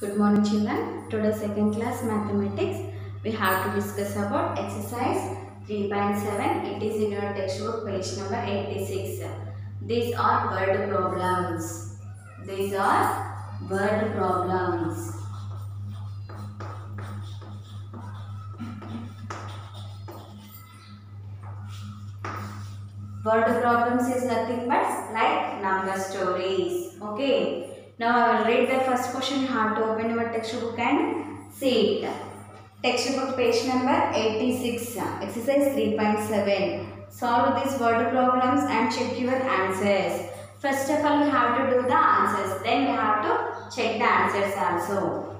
Good morning children. Today second class mathematics. We have to discuss about exercise 3.7. It is in your textbook page number 86. These are word problems. These are word problems. Word problems is nothing but like number stories. Okay. Now I will read the first question. You have to open your textbook and see it. Textbook page number 86. Exercise 3.7. Solve these word problems and check your answers. First of all, you have to do the answers. Then you have to check the answers also.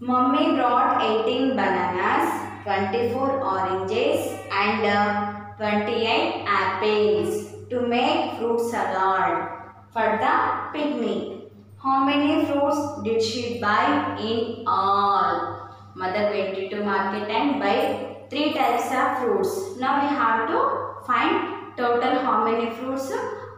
Mummy brought 18 bananas, 24 oranges and uh, 28 apples to make fruit salad for the picnic. How many fruits did she buy in all? Mother went to market and buy three types of fruits. Now we have to find total how many fruits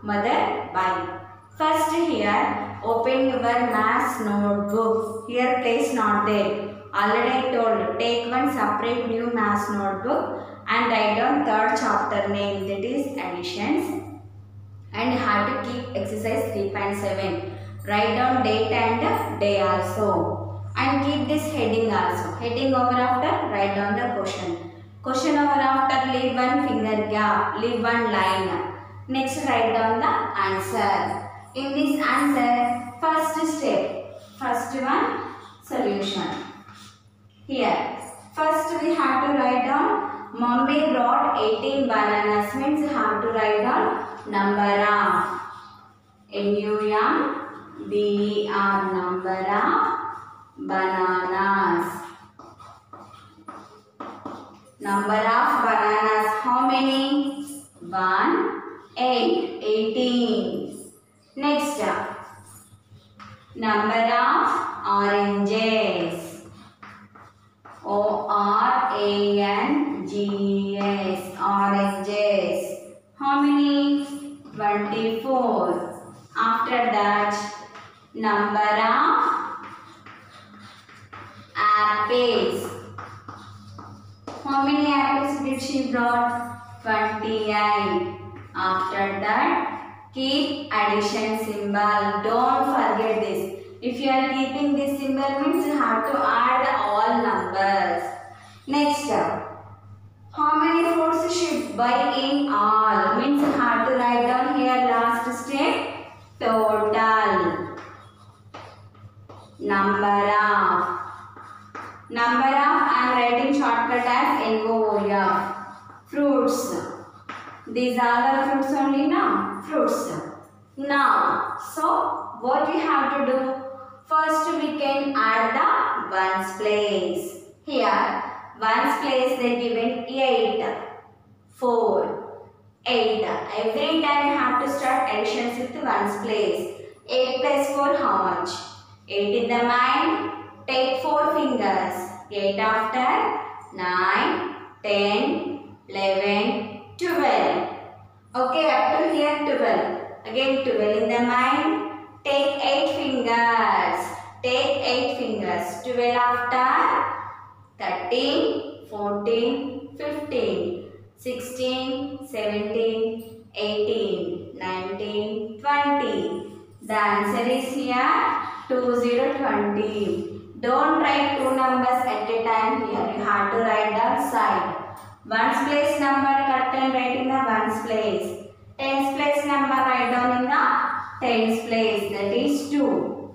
mother buy. First here, open your maths notebook. Here place not there. Already I told, take one separate new maths notebook and write down third chapter name that is additions and have to keep exercise 3.7. Write down date and day also and keep this heading also. Heading over after write down the question. Question over after leave one finger gap, leave one line. Next write down the answer. In this answer, first step, first one solution. Here, first we have to write down Mommy brought 18 bananas means have to write down number of N-U-M-B-E-R number of bananas. Number of bananas how many? 1, 8, 18. Next, up. number of oranges. O many apples did she brought? 28. After that, keep addition symbol. Don't forget this. If you are keeping this symbol means you have to add all numbers. Next, up. how many fruits should buy in all? Means you have to write down here last step. Total. Number of. Number of I am writing shortcut as N-O-O-F. Fruits. These are the fruits only now. Fruits. Now, so what we have to do? First we can add the ones place. Here, ones place they given 8, 4, 8. Every time you have to start additions with ones place. 8 plus 4 how much? 8 in the mind. Take 4 fingers. 8 after 9, 10, 11, 12. Okay, up to here 12. Again 12 in the mind. Take 8 fingers. Take 8 fingers. 12 after 13, 14, 15, 16, 17, 18, 19, 20. The answer is here 2020. Don't write two numbers at a time here. You have to write down side. Ones place number cut and write in the ones place. Tens place number write down in the tens place. That is 2.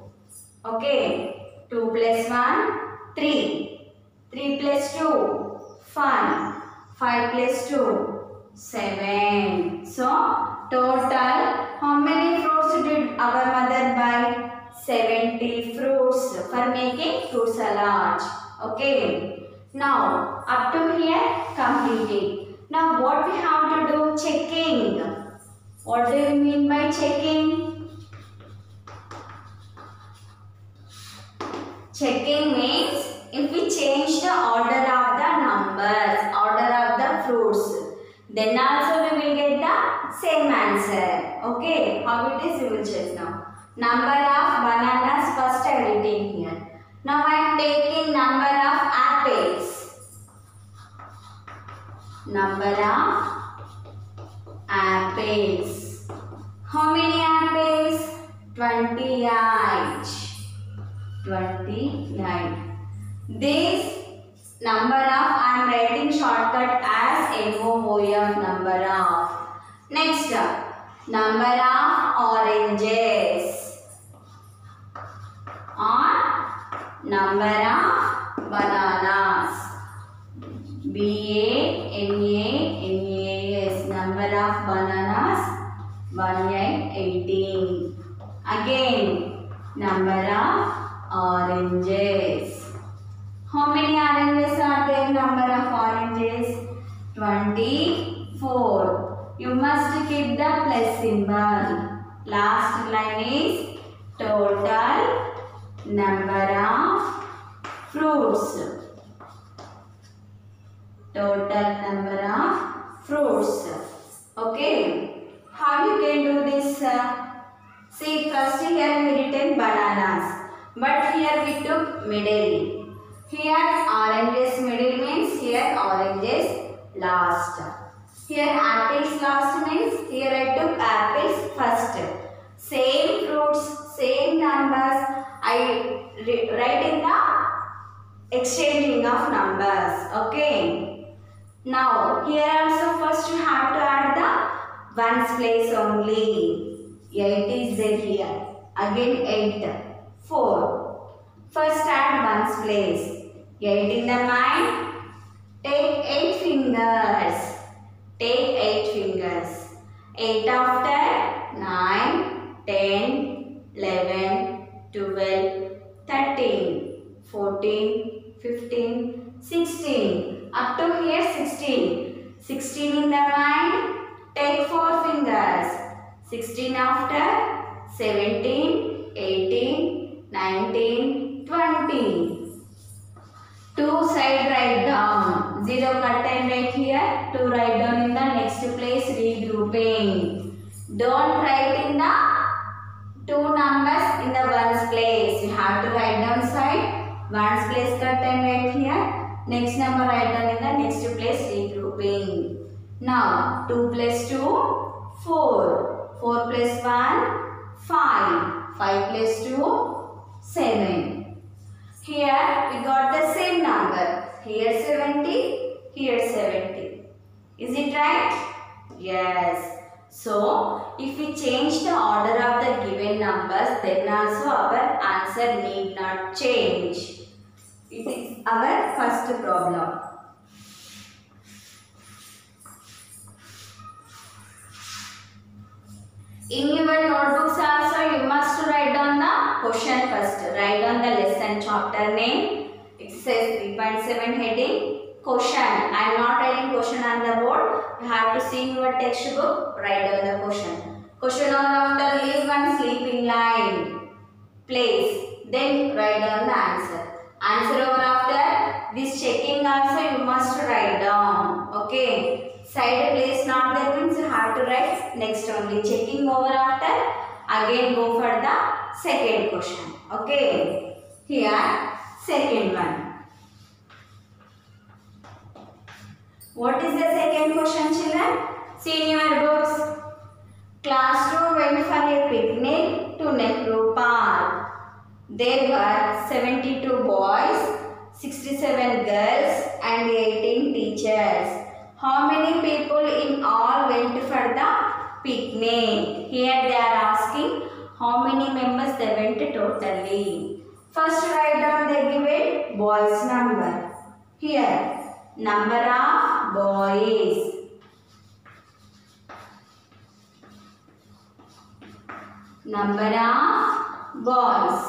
Okay. 2 plus 1, 3. 3 plus 2, 5. 5 plus 2, 7. So, total, how many fruits did our mother buy? 70 fruits for making fruit salad. Okay. Now, up to here, completed. Now, what we have to do? Checking. What do you mean by checking? Checking means if we change the order of the numbers, order of the fruits, then also we will get the same answer. Okay, how it is we will check now. Number of bananas first I will take here. Now I am taking number of apples. Number of apples. How many apples? 28. 29. This number of I am writing shortcut as NOOF number of. Next up, number of oranges number of bananas. B A N A N A S number of bananas 1 18. Again number of oranges. How many oranges are there? Number of oranges 24. You must keep the plus symbol. Last line is total number of fruits. Total number of fruits. Okay. How you can do this? See, first here we written bananas, but here we took middle. Here oranges middle means here oranges last. Here apples last means here I took apples first. Same. Write in the exchanging of numbers. Okay. Now here also first you have to add the ones place only. 8 is there here. Again 8. 4. First add ones place. 8 in the mind. Take 8 fingers. Take 8 fingers. 8 after 9, 10, 11, 12, 13, 14, 15, 16. Up to here 16. 16 in the mind. Take 4 fingers. 16 after 17, 18, 19, 20. Two side write down. Zero cut and write here. Two write down in the next place regrouping. Don't write in the two numbers in the ones place. You have to write down side. Ones place cut and write here. Next number write down in the next place regrouping. Now 2 plus 2, 4. 4 plus 1, 5. 5 plus 2, 7. Here we got the same number. Here 70, here 70. Is it right? Yes. So, if we change the order of the given numbers, then also our answer need not change. It is our first problem. In your notebooks also you must write down the question first. Write down the lesson chapter name. Exercise 3.7 heading. Question. I am not writing question on the board. You have to see your textbook. Write down the question. Question over after leave one sleeping line. Place. Then write down the answer. Answer over after this checking also you must write down. Okay. Side place not there means you have to write next only. Checking over after again go for the second question. Okay. Here second one. What is the second question children? Your books. Classroom went for a picnic to Nehru Park. There were 72 boys, 67 girls and 18 teachers. How many people in all went for the picnic? Here they are asking how many members they went totally. First write down the given boys number. Here number of boys. Number of boys.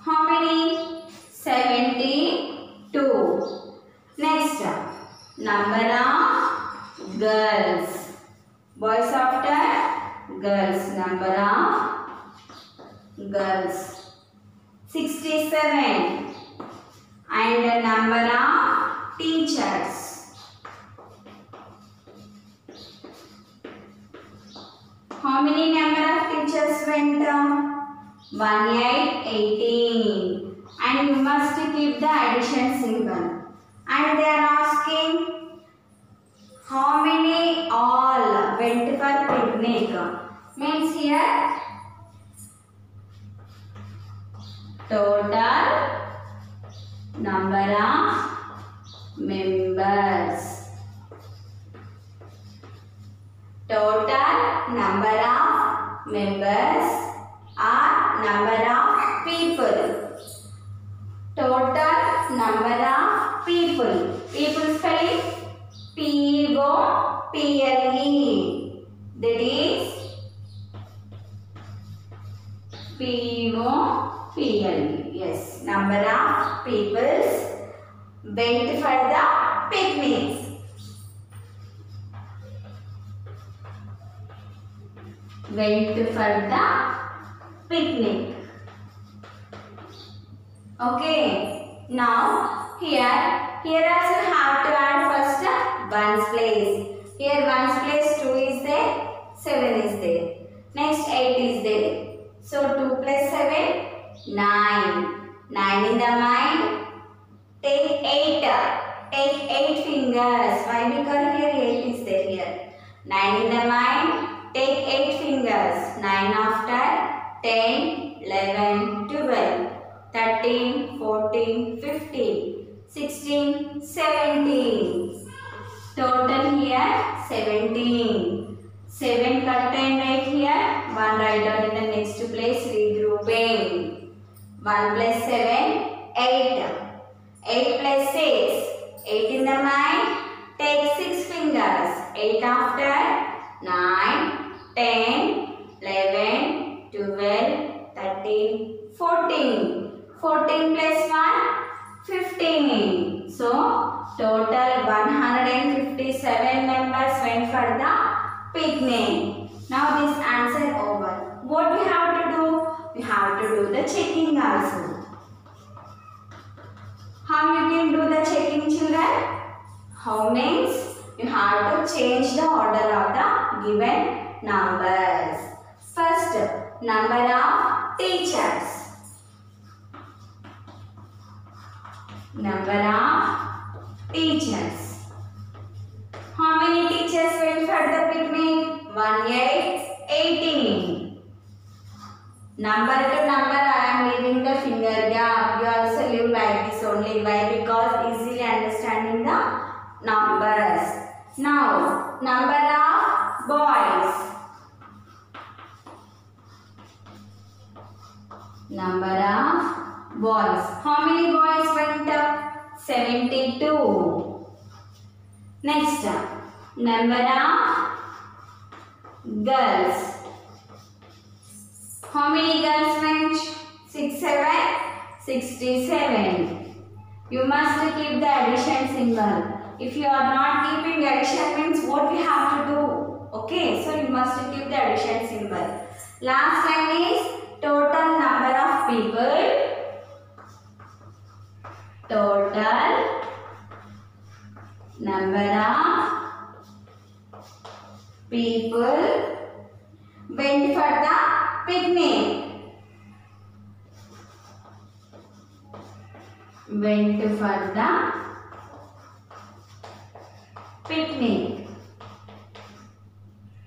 How many? 72. Next, number of girls. Boys after girls. Number of girls. 67. And number of teachers. How many number of teachers went down? 1 8 18 and you must keep the addition symbol and they are asking how many all went for picnic means here total number of members total number of members or number of people total number of people people spelling p o p l e that is p o p l e yes number of peoples went for the picnics went for the picnic. Okay. Now here here also have to add first ones place. Here ones place two is there, seven is there. Next eight is there. So two plus seven nine. Nine in the mind. Take eight. Take eight fingers. Why? Because here eight is there here. Nine in the mind. Take 8 fingers. 9 after 10, 11, 12, 13, 14, 15, 16, 17. Total here 17. 7 cut and right here. 1 right down in the next place regrouping. 1 plus 7, 8. 8 plus 6, 8 in the mind. Take 6 fingers. 8 after 9, 10, 11, 12, 13, 14. 14 plus 1, 15. So, total 157 members went for the picnic. Now, this answer over. What we have to do? We have to do the checking also. How means you have to change the order of the given numbers. First, number of teachers. Number of teachers. How many teachers went for the picnic? 1, 8, 18. Number to number I am leaving the finger gap. You also leave like this only. Why? Because easily numbers. Now, number of boys. Number of boys. How many boys went up? 72. Next, number of girls. How many girls went? 6, 7, 67. You must keep the addition symbol. If you are not keeping addition means what we have to do. Okay, so you must keep the addition symbol. Last line is total number of people. Total number of people went for the picnic. Went for the picnic.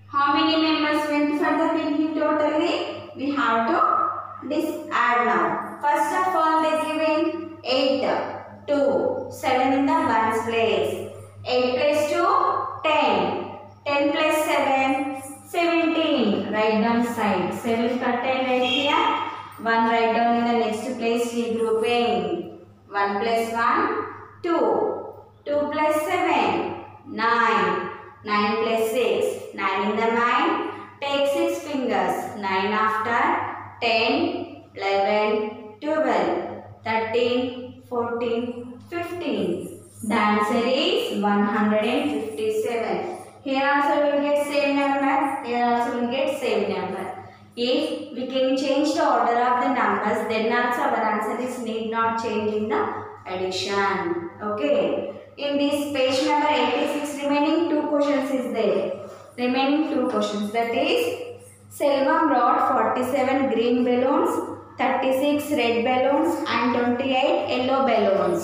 How many members went for the picnic totally? We have to dis add now. First of all, they given 8, 2, 7 in the ones place. 8 plus 2, 10. 10 plus 7, 17. Write down side. 7 cut 10 right here. 1 write down in the next place regrouping. 1 plus 1, 2. 2 plus 7, 9. 9 plus 6, 9 in the mind. Take 6 fingers. 9 after 10, 11, 12, 13, 14, 15. The answer is 157. Here also we will get same number. Here also we will get same number. If we can change the order of the numbers, then also our answer is need not change in the addition. Okay. In this page number 86, remaining two questions is there. Remaining two questions. That is Selvam brought 47 green balloons, 36 red balloons and 28 yellow balloons.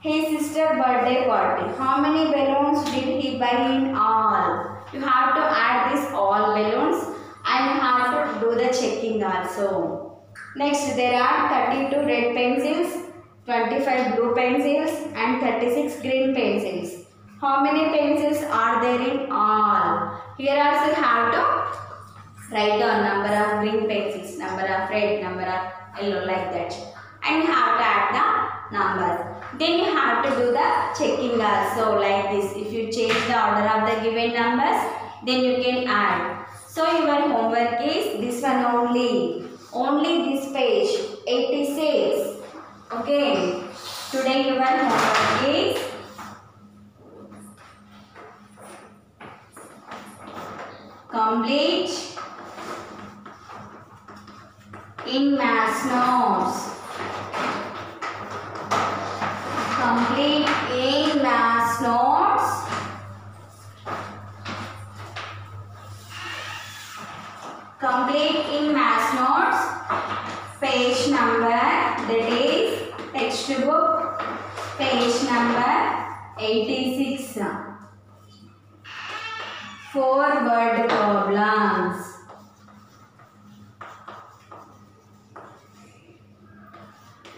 His sister birthday party. How many balloons did he buy in all? You have to add this all balloons and you have to do the checking also. Next there are 32 red pencils, 25 blue pencils and 36 green pencils. How many pencils are there in all? Here also have to write down number of green pencils, number of red, number of yellow like that. And you have to add the numbers. Then you have to do the checking also like this. If you change the order of the given numbers, then you can add. So your homework is this one only. Only this page 86. Okay. Today your homework is complete in mass notes. Complete in mass notes. Complete in maths notes. Page number that is textbook. Page number 86. Four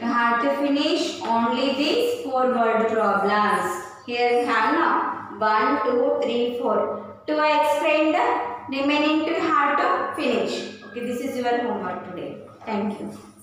You have to finish only these four word problems. Here you have now one, two, three, four. To explain the remaining two you have to finish. Okay, this is your homework today. Thank you.